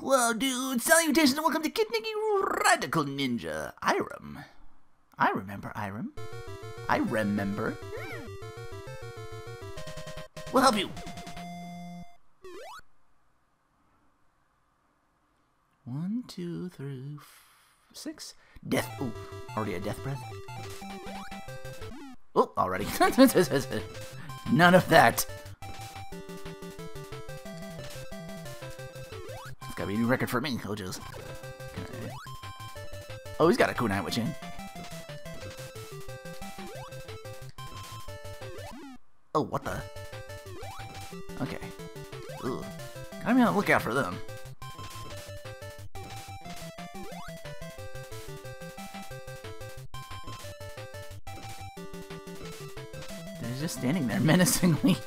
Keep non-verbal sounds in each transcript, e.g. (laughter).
Well, dude, salutations and welcome to Kid Radical Ninja. Irem. I remember Irem. I remember. We'll help you. One, two, three, six. Death. Ooh, already a death breath. Oh, already. (laughs) None of that. Be a new record for me, Ojos. Okay. Oh, he's got a kunai with chin. Oh, what the? Okay. Ugh. Gotta be on the lookout for them. They're just standing there (laughs) menacingly.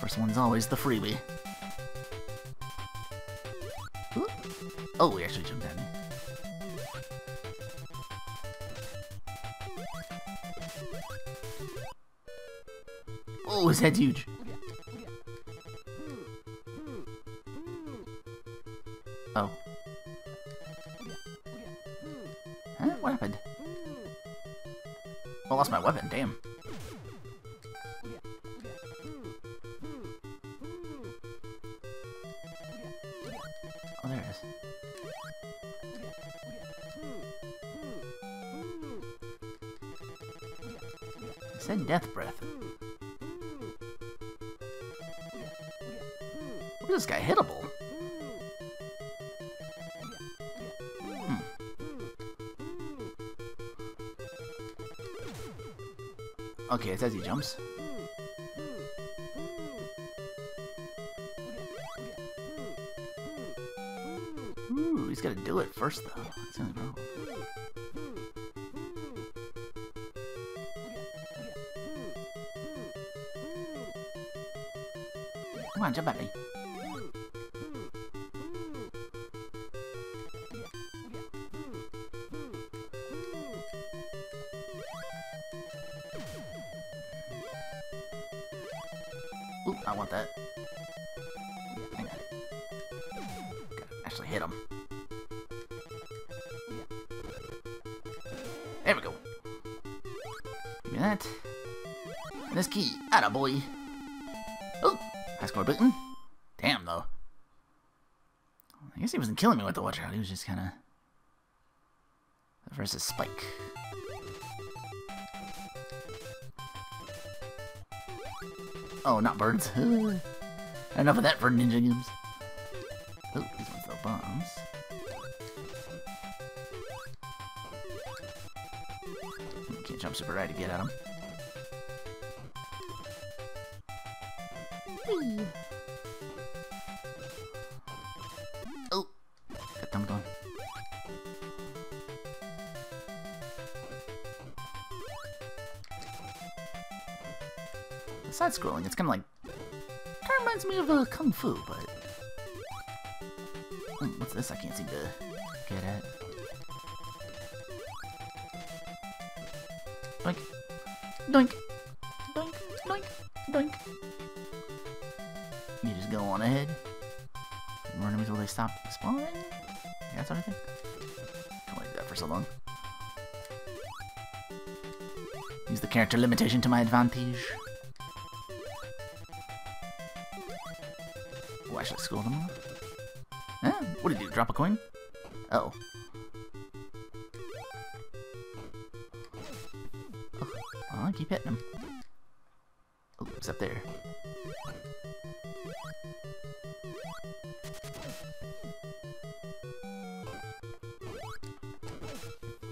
First one's always the freebie. Ooh. Oh, he actually jumped me. Oh, his head's huge. Said death breath. This guy hittable? Hmm. Okay, it says he jumps. Ooh, he's gotta do it first though. That's the only problem. Come on, jump at me. I want that. Gotta actually hit him. There we go. Give me that. And this key. Atta boy. Score button. Mm. Damn, though. I guess he wasn't killing me with the watch out. He was just kind of. Versus Spike. Oh, not birds. (laughs) Enough of that for ninja games. Oh, these ones are bombs. Can't jump super high to get at them. Scrolling, it's kind of like. Kind of reminds me of uh, Kung Fu, but. Hmm, what's this I can't seem to get at? Doink. Doink. Doink. Doink. Doink. You just go on ahead. Run until they stop spawning? Yeah, that's what I think. Can't wait that for so long. Use the character limitation to my advantage. Them. Eh, what did you do? Drop a coin? Oh. Oh, I keep hitting him. Oh, it's up there.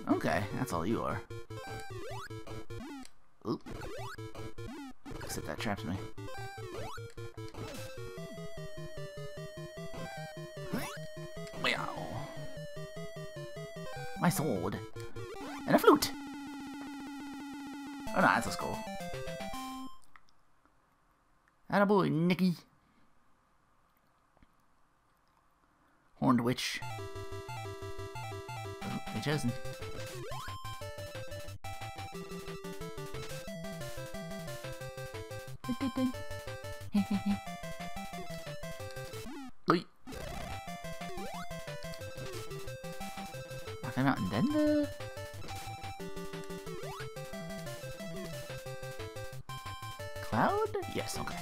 Okay, that's all you are. Oop. Except that traps me. My sword. And a flute. Oh no, that's a skull. Attaboy, Niki. Horned Witch. Oh, they chosen. (laughs) Him out and then the... Cloud? Yes, okay.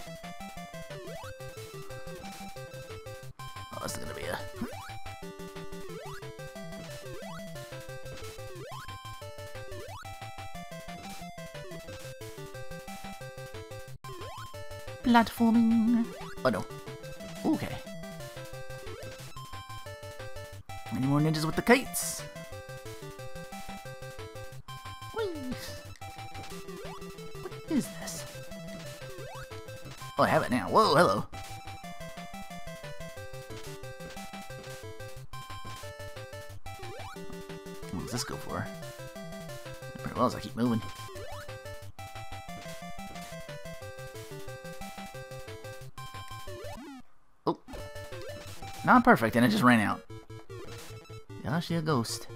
Oh, this is gonna be a... Platforming. Oh no. Okay. Any more ninjas with the kites? Is this? Oh, I have it now. Whoa, hello. What does this go for? Pretty well as I keep moving. Oh. Not perfect, and it just ran out. Yeah, she a ghost.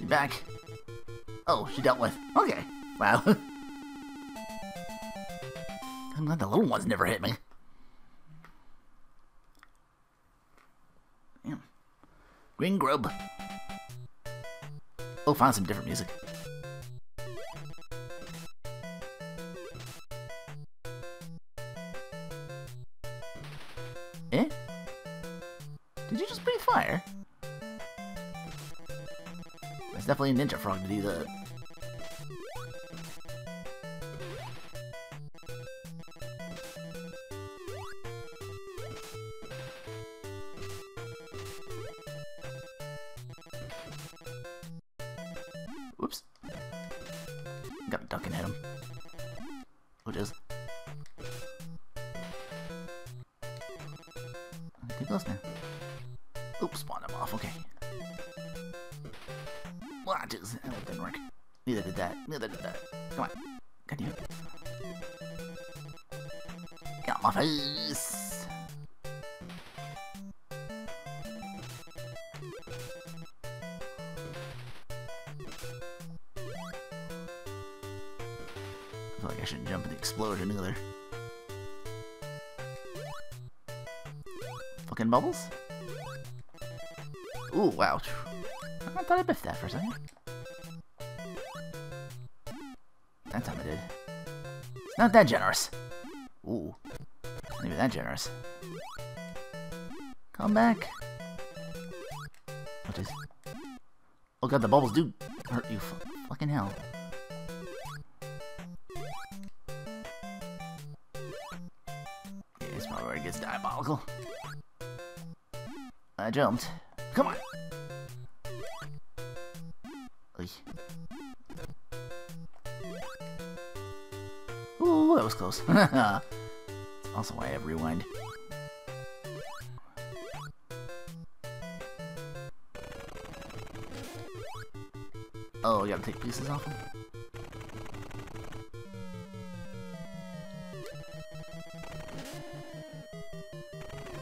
She's back. Oh, she dealt with. Okay. Wow. (laughs) I'm glad the little ones never hit me. Damn. Green grub. Oh, find some different music. A ninja frog to do that. Whoops. Gotta duck and him. Which is. Close. Oops, spawned him off, okay. What is that didn't work. Neither did that. Neither did that. Come on. Can you? Get off my face! I feel like I shouldn't jump in the explosion either. Fucking bubbles? Ooh, wow. I thought I biffed that for a second. That time I did. It's not that generous. Ooh. Not that generous. Come back. What is... Oh god, the bubbles do hurt you. F fucking hell. Yeah, it's probably where it gets diabolical. I jumped. Come on! Oy. That was close. (laughs) also why I have rewind. Oh, you gotta take pieces off him?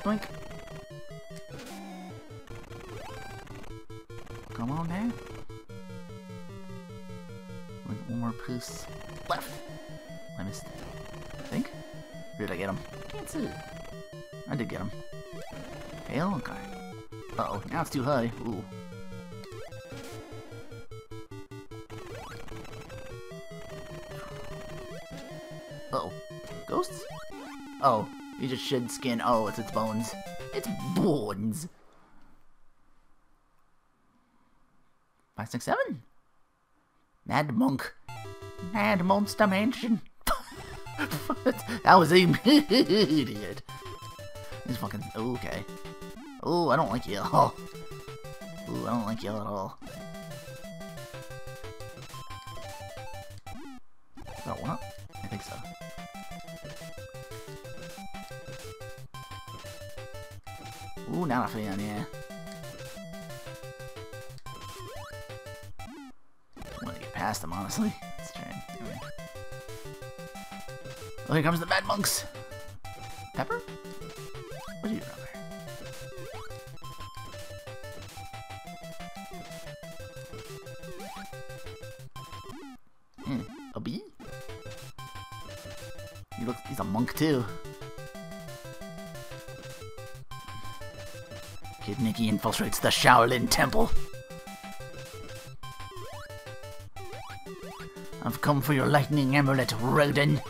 Doink. Come on now. Like one more piece I did get him. Hail? Okay. Uh oh, now it's too high. Ooh. Uh oh. Ghosts? Oh, you just shed skin. Oh, it's its bones. It's bones. Five, six, seven. Mad Monk. Mad Monster Mansion. (laughs) that was (laughs) immediate. He's fucking okay. Oh, I don't like you at all. Ooh, I don't like you at all. Got one up. think so. Ooh, now I feel yeah. I want to get past him, honestly. Oh, here comes the Mad Monks! Pepper? What are you doing over here? Hmm, a bee? He looks, he's a monk too. Kid Niki infiltrates the Shaolin Temple. I've come for your lightning amulet, Rodin.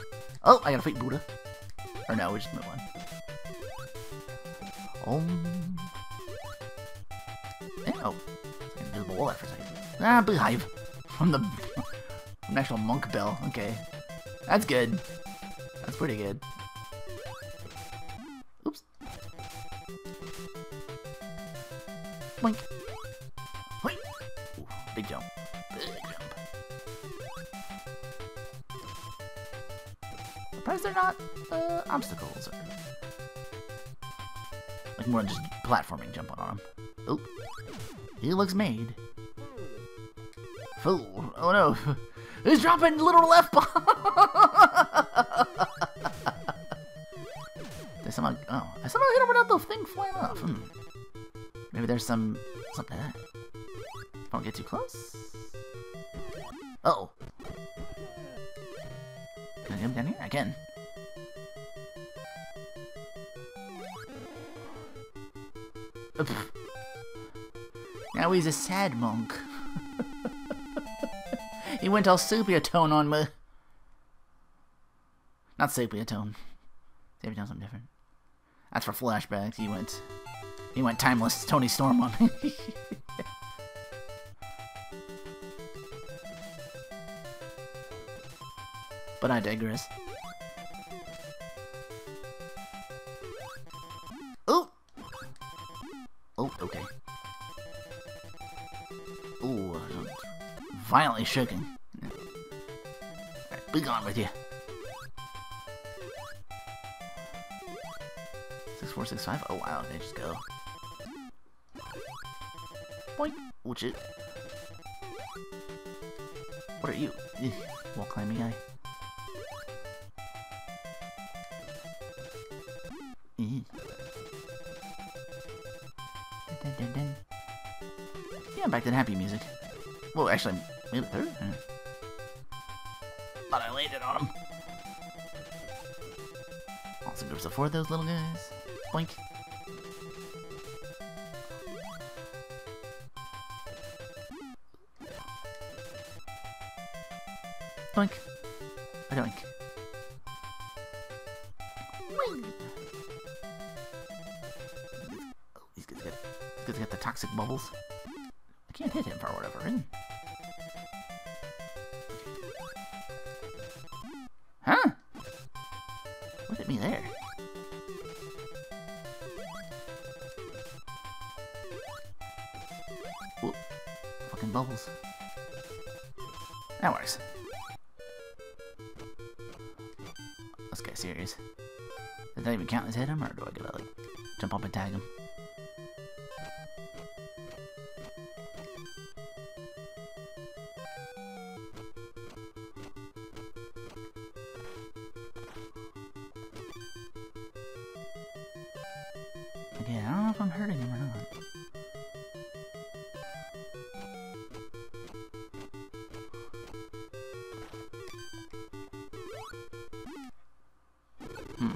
Oh, I gotta fight Buddha. Or no, we just move on. Oh, it's an invisible wall there for a second. Ah, beehive. From the (laughs) from actual monk bell. Okay, that's good. That's pretty good. Oops. Boink. Not uh, obstacles. Like more than just platforming jumping on them. Oh, he looks made. Fool. Oh no. (laughs) He's dropping little left bomb. (laughs) There's somehow. Oh, I somehow hit him without the thing flying off. Hmm. Maybe there's some something that. Don't get too close. Uh oh. Can I jump down here? I can. Now he's a sad monk. (laughs) he went all sepia tone on me. Not sepia tone. Sepia tone something different. That's for flashbacks. He went. He went timeless Toni Storm on me. (laughs) but I digress. Violently shaking. Be gone with you. Six four six five. Oh wow, they just go. Boink. Watch it. What are you? Ugh, wall climbing guy. Dun, dun, dun. Yeah, back to the happy music. Well, actually, Thought I landed on him. Also groups of four of those little guys. Boink. Boink. A doink. Wing. Oh, he's gonna get, he's gonna get the toxic bubbles. I can't hit him for whatever reason. Huh? Look at me there. Fucking bubbles. That works. Let's get serious. Does that even count as hit him, or do I gotta like jump up and tag him? Okay, I don't know if I'm hurting him or not. Hmm.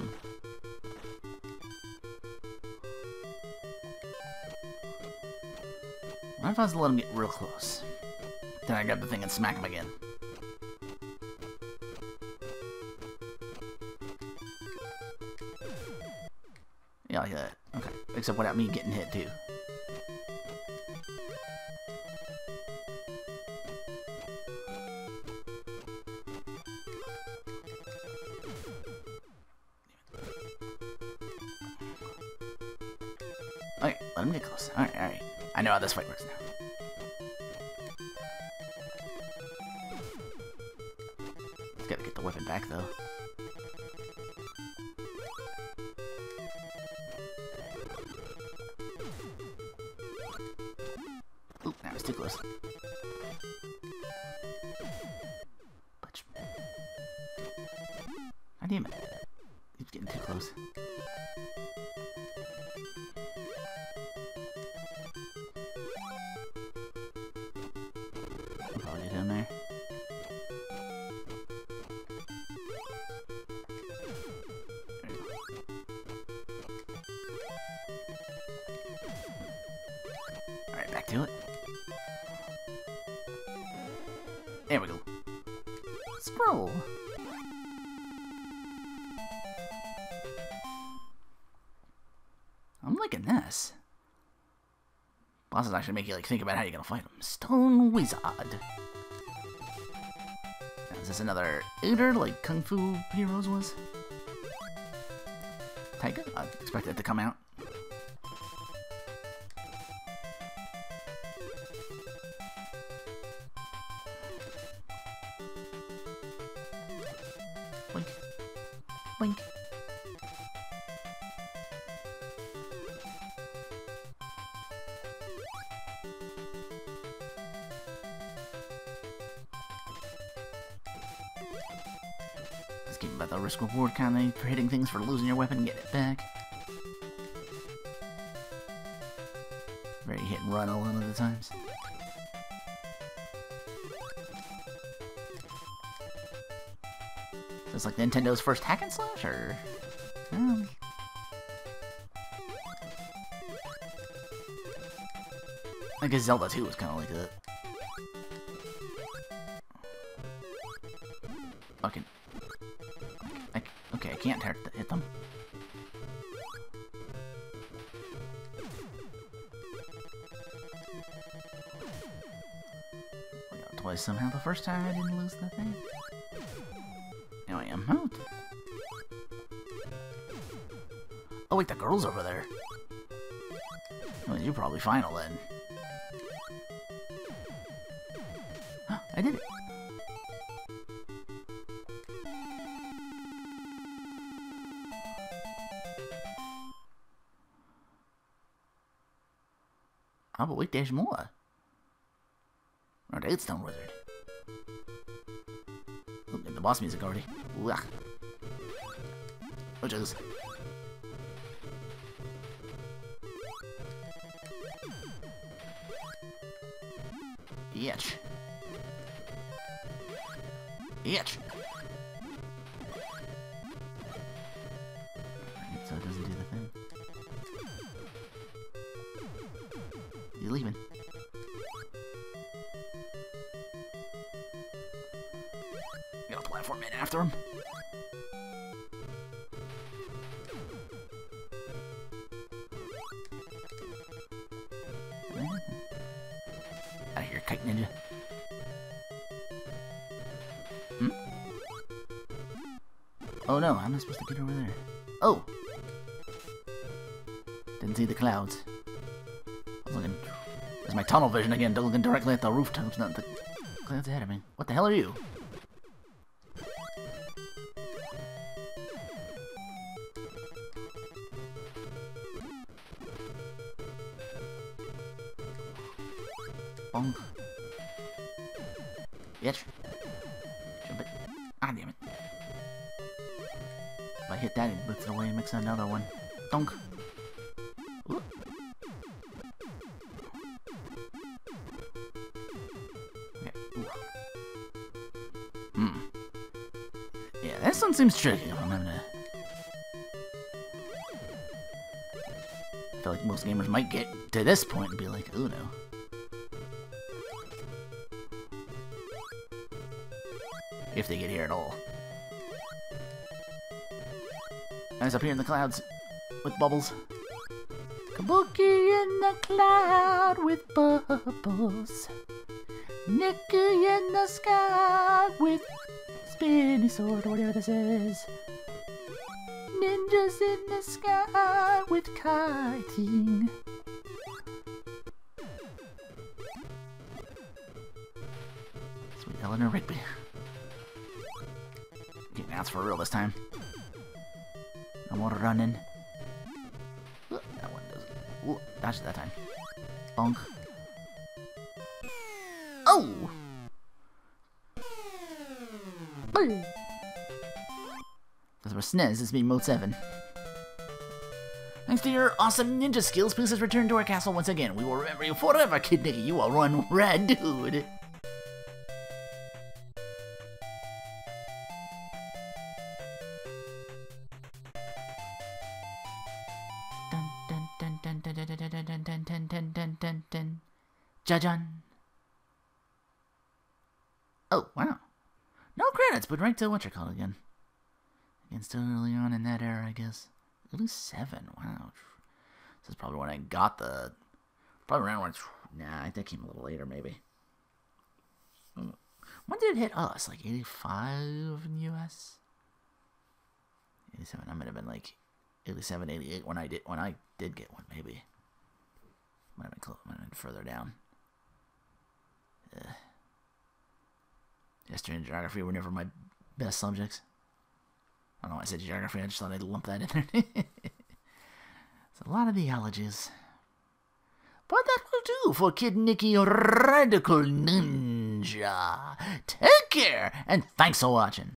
What if I was to let him get real close? Then I grab the thing and smack him again. Except without me getting hit too. Okay, let him get close. Alright, alright. I know how this fight works now. Gotta get the weapon back though. Close, too close. But God damn it. He's getting too close. Probably. There. Alright, back to it. There we go. Scroll. I'm liking this. Bosses actually make you like think about how you're gonna fight them. Stone Wizard. Is this another Uter like Kung Fu Heroes was? Tiger? I expected it to come out. Wink. Wink. This game about the risk reward kind of for hitting things for losing your weapon and getting it back. Very hit and run a lot of the times. It's like Nintendo's first hack and slash, or um, I guess Zelda 2 was kind of like that. Fucking. Okay, I can't hit them. Twice somehow the first time I didn't lose the thing. Oh wait, the girl's over there. Well, you're probably final then. I did it. Ah, but wait, there's more. Oh, that's Stone Wizard. Look at the boss music already. Ugh. Oh. Itch. Itch. Right, so it doesn't do the thing. He's leaving. Got a platform in after him. No, how am I supposed to get over there? Oh! Didn't see the clouds. I was looking. There's my tunnel vision again, looking directly at the rooftops, not the clouds ahead of me. What the hell are you? Bonk. Bitch. Hit that, it boots away and makes another one. Donk. Ooh. Ooh. Hmm. Yeah, this one seems tricky I'm to... I feel like most gamers might get to this point and be like, oh no. If they get here at all. I was up here in the clouds with bubbles. Kabuki in the cloud with bubbles. Niki in the sky with spinny sword or whatever this is. Ninjas in the sky with kiting. Sweet Eleanor Rigby. Okay, now it's for real this time. Running. That one does. Ooh, dodged that time. Bonk. Oh! That's for SNES, this being Mode 7. Thanks to your awesome ninja skills, please return to our castle once again. We will remember you forever, Kid Niki. You are one rad dude. Jajan. Oh, wow. No credits, but right to what you call it again. Again, still early on in that era, I guess. Least seven. Wow. This is probably when I got the. Probably around when. It's, nah, I think it came a little later, maybe. When did it hit us? Like 85 in the US? 87. I might have been like 87, 88 when I did when I did get one, maybe. Might have been, close, might have been further down. Uh, history and geography were never my best subjects. I don't know why I said geography, I just thought I'd lump that in there. (laughs) it's a lot of theologies. But that will do for Kid Niki Radical Ninja. Take care, and thanks for watching.